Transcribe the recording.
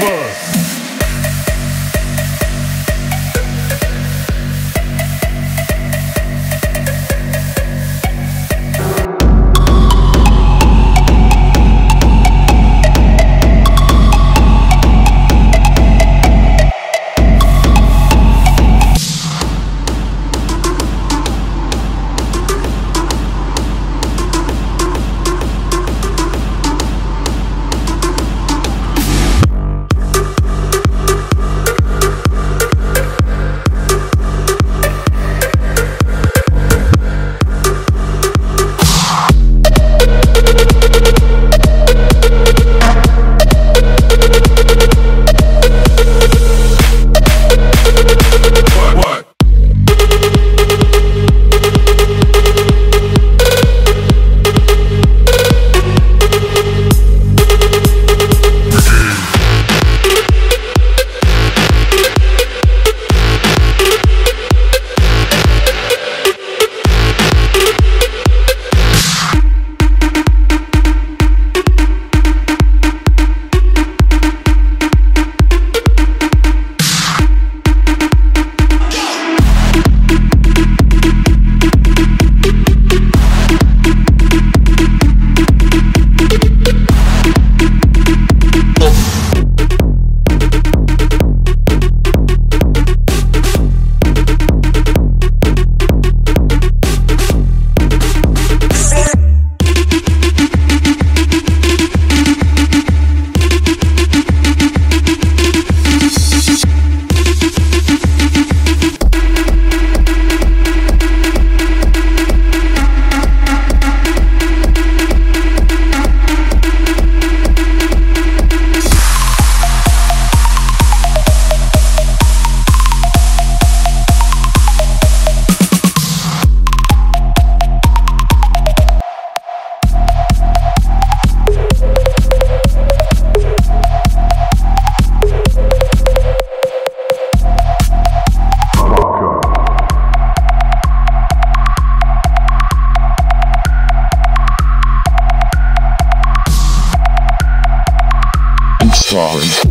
Boa. Sorry.